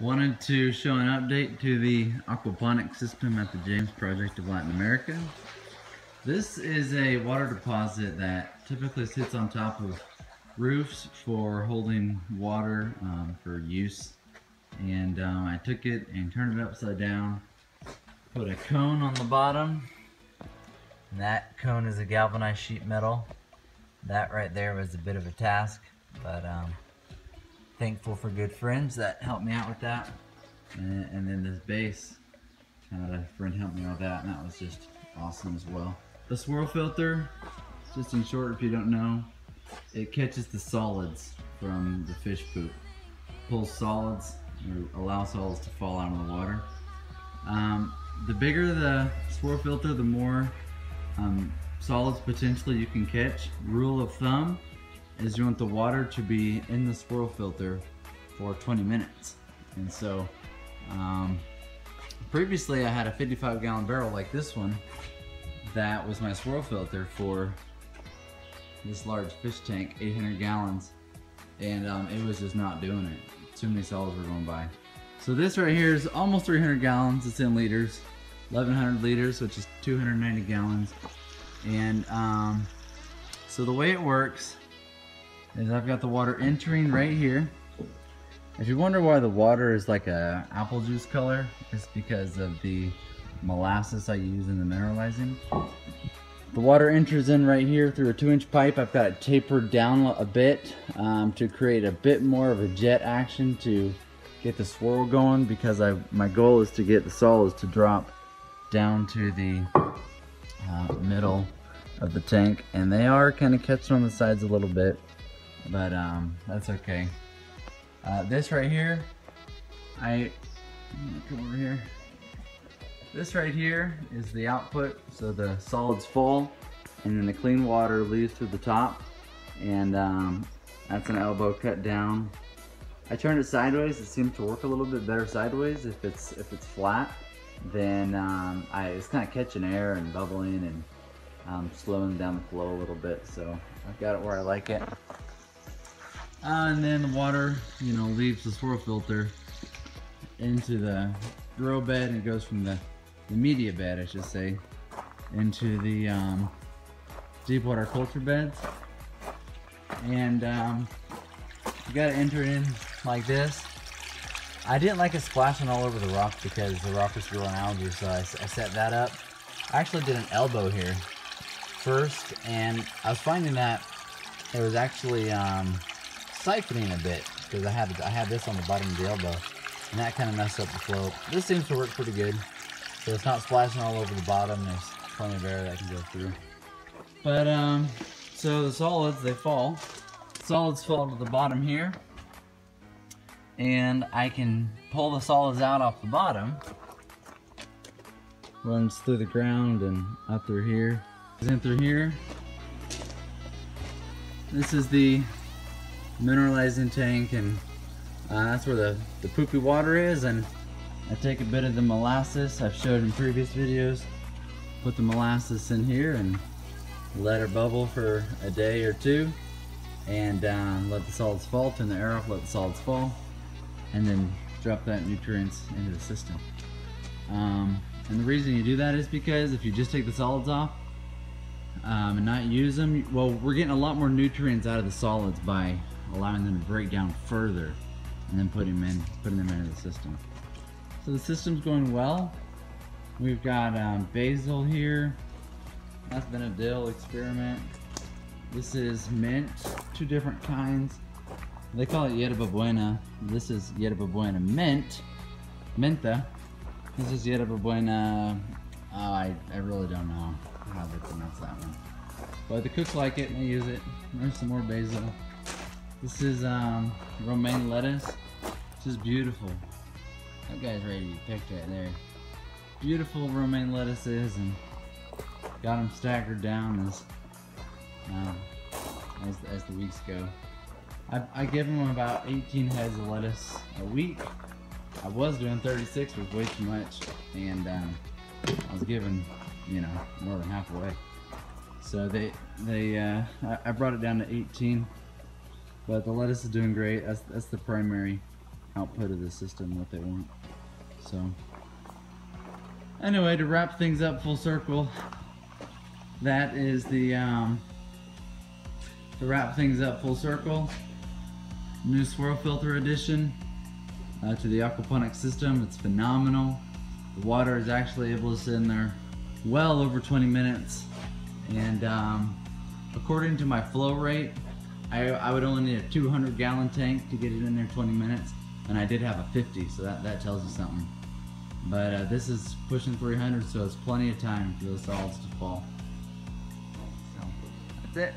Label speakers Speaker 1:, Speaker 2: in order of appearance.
Speaker 1: Wanted to show an update to the aquaponic system at the James Project of Latin America. This is a water deposit that typically sits on top of roofs for holding water um, for use. And um, I took it and turned it upside down, put a cone on the bottom. And that cone is a galvanized sheet metal. That right there was a bit of a task, but um, thankful for good friends that helped me out with that. And, and then this bass, base, had a friend helped me with that, and that was just awesome as well. The swirl filter, just in short, if you don't know, it catches the solids from the fish poop. Pulls solids, or allows solids to fall out of the water. Um, the bigger the swirl filter, the more um, solids potentially you can catch. Rule of thumb, is you want the water to be in the swirl filter for 20 minutes. And so, um, previously I had a 55 gallon barrel like this one that was my swirl filter for this large fish tank, 800 gallons, and um, it was just not doing it. Too many solids were going by. So this right here is almost 300 gallons, it's in liters, 1100 liters, which is 290 gallons. And um, so the way it works is I've got the water entering right here. If you wonder why the water is like a apple juice color, it's because of the molasses I use in the mineralizing. The water enters in right here through a two inch pipe. I've got it tapered down a bit um, to create a bit more of a jet action to get the swirl going because I my goal is to get the solids to drop down to the uh, middle of the tank and they are kind of catching on the sides a little bit but um, that's okay. Uh, this right here, I come over here. This right here is the output, so the solids full, and then the clean water leaves through the top, and um, that's an elbow cut down. I turned it sideways. It seems to work a little bit better sideways. If it's if it's flat, then um, I it's kind of catching air and bubbling and um, slowing down the flow a little bit. So I've got it where I like it. Uh, and then the water, you know, leaves the swirl filter into the grow bed and goes from the, the media bed, I should say, into the um, deep water culture beds. And um, you gotta enter it in like this. I didn't like it splashing all over the rock because the rock was growing algae, so I, I set that up. I actually did an elbow here first, and I was finding that it was actually um, siphoning a bit because I had I had this on the bottom of the elbow and that kind of messed up the flow. This seems to work pretty good. So it's not splashing all over the bottom. There's plenty of air that can go through. But um, so the solids, they fall. Solids fall to the bottom here. And I can pull the solids out off the bottom. Runs through the ground and up through here. In through here. This is the mineralizing tank and uh, that's where the, the poopy water is and I take a bit of the molasses. I've showed in previous videos. Put the molasses in here and let her bubble for a day or two and uh, let the solids fall turn the air off let the solids fall and then drop that nutrients into the system. Um, and the reason you do that is because if you just take the solids off um, and not use them well we're getting a lot more nutrients out of the solids by allowing them to break down further and then putting them in, putting them into the system. So the system's going well. We've got um, basil here. That's been a dill experiment. This is mint, two different kinds. They call it yerba buena. This is yerba buena mint, menta. This is yerba buena. Oh, I, I really don't know how to pronounce that one. But the cooks like it and they use it. There's some more basil. This is um, romaine lettuce. This is beautiful. That guy's ready to be picked there. Beautiful romaine lettuces and got them staggered down as, uh, as, as the weeks go. I, I give them about 18 heads of lettuce a week. I was doing 36, was way too much, and um, I was giving, you know, more than half away. So they, they, uh, I, I brought it down to 18 but the lettuce is doing great. That's, that's the primary output of the system what they want. So anyway, to wrap things up full circle, that is the um, to wrap things up full circle. New swirl filter addition uh, to the aquaponics system. It's phenomenal. The water is actually able to sit in there well over 20 minutes. And um, according to my flow rate, I, I would only need a 200 gallon tank to get it in there 20 minutes. And I did have a 50, so that, that tells you something. But uh, this is pushing 300, so it's plenty of time for those solids to fall. That's it.